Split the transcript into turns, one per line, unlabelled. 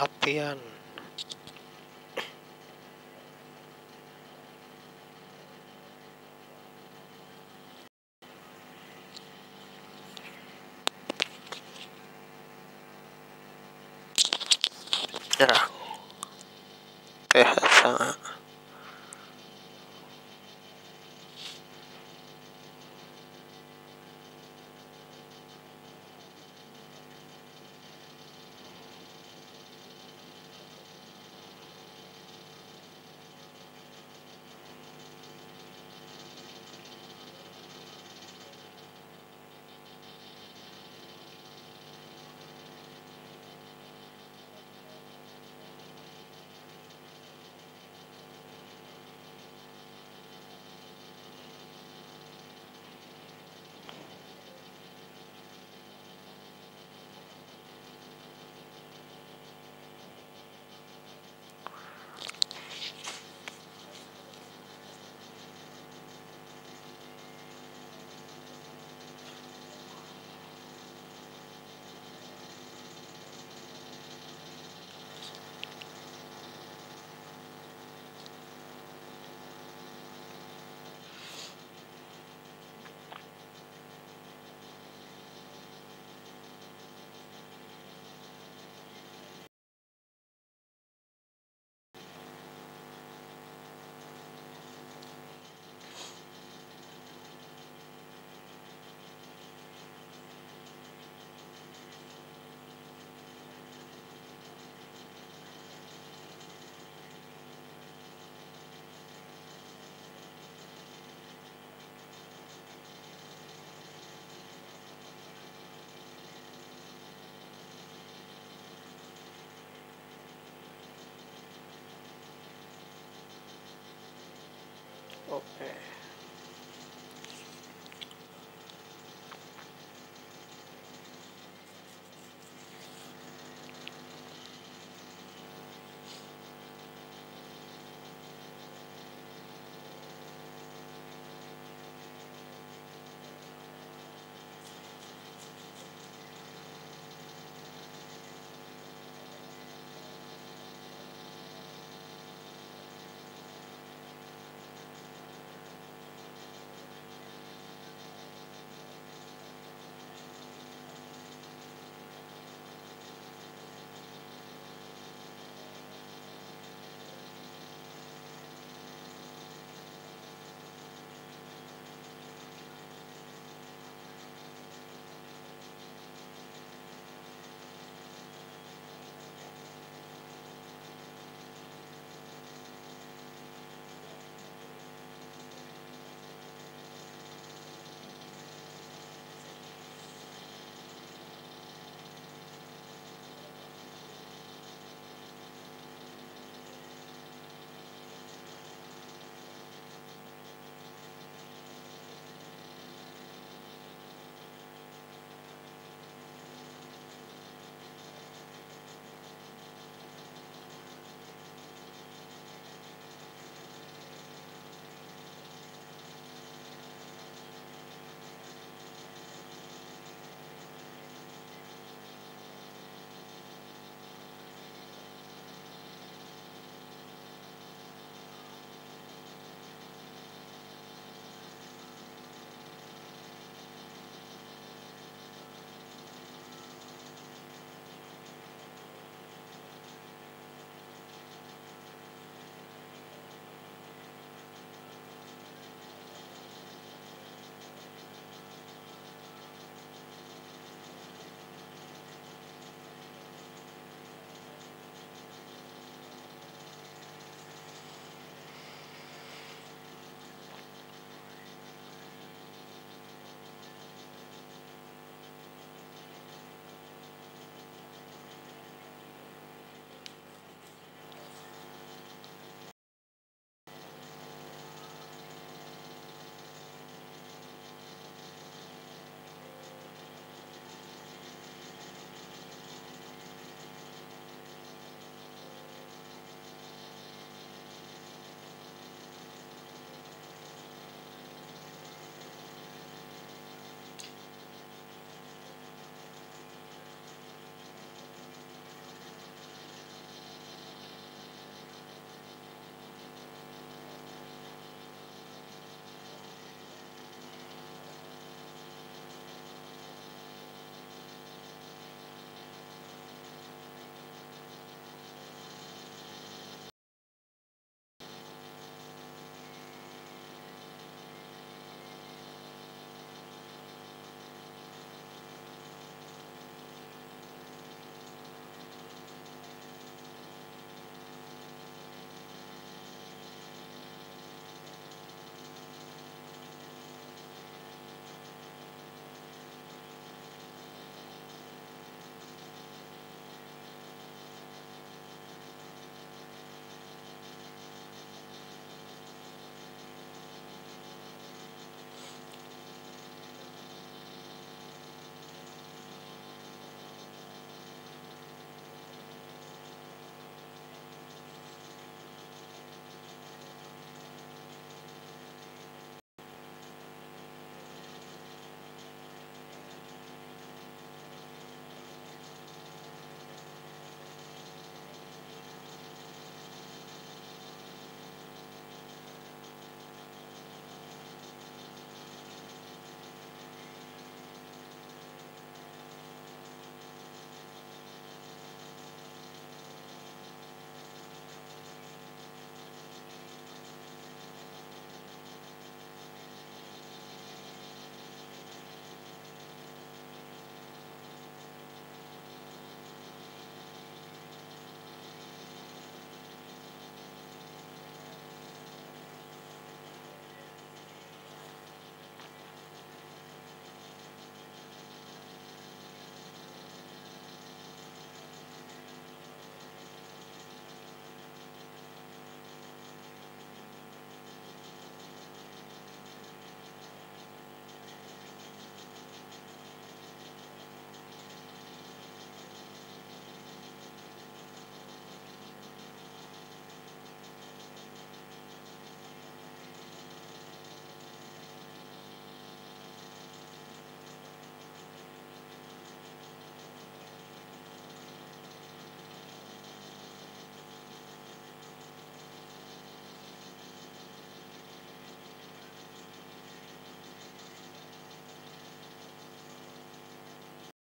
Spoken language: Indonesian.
perhatian. Nyerang THSA helper.